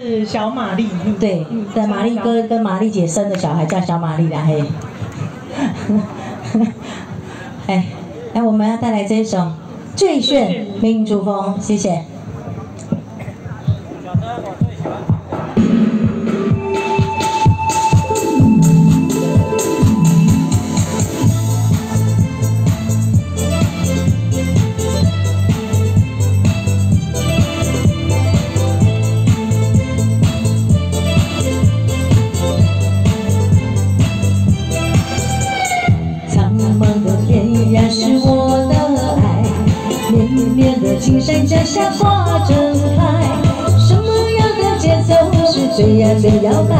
是小玛丽，对，对，玛丽哥跟玛丽姐生的小孩叫小玛丽啦嘿。哎，来，我们要带来这一首《最炫民族风》，谢谢。山脚下花正开，什么样的节奏是最呀最摇摆？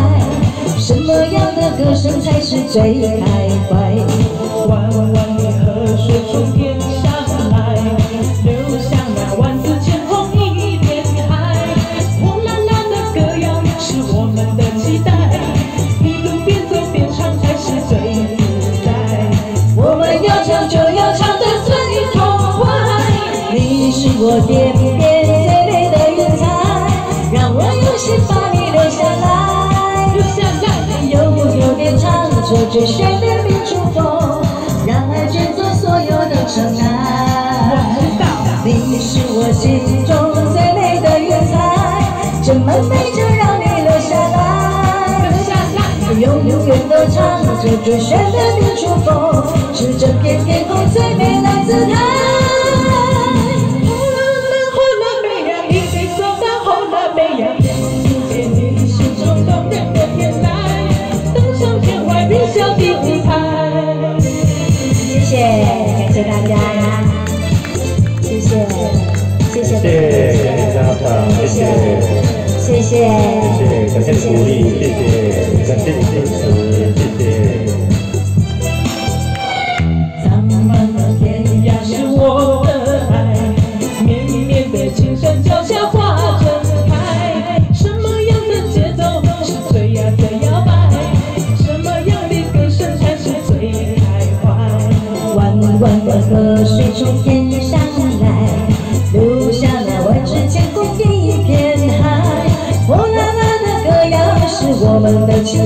什么样的歌声才是最开怀？弯弯的河水我天边最美的云彩，让我用心把你留下来。留下来，悠悠地唱着最炫的民族风，让爱卷走所有的尘埃。你是我心中最美的云彩，这么美就让你留下来。留下来，永远都唱着最炫的民族风，是这片天空最美的姿态。谢谢大家，谢谢，谢谢，谢谢家。长，谢谢，谢谢，谢谢，感谢鼓励，谢谢，感谢支持，的河水从天上来，流下那万紫千红一片海。火辣辣的歌谣是我们的期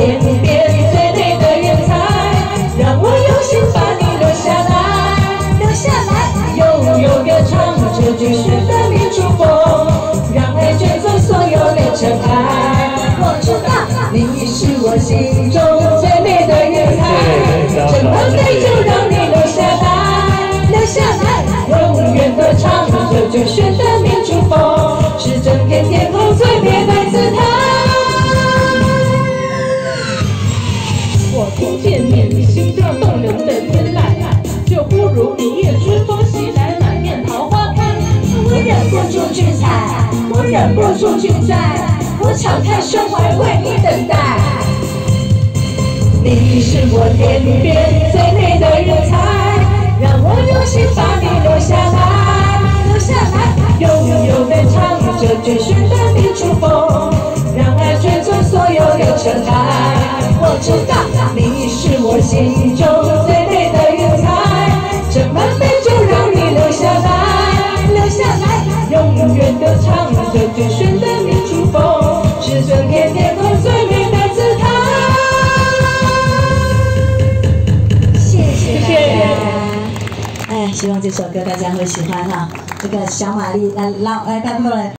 天边最美的云彩，让我用心把你留下来，留下来，悠悠的唱着最炫的民族风，让爱卷走所有的尘埃。我知道你是我心中最美的云彩，这么美就让你留下来，留下来，永远地唱着最炫住去采，我忍不住去摘，我敞开胸怀为你等待。你是我天边最美的云彩，让我用心把你留下来，留下来，悠悠的唱着最炫的希望这首歌大家会喜欢哈。这个小玛丽，来老来大部分人。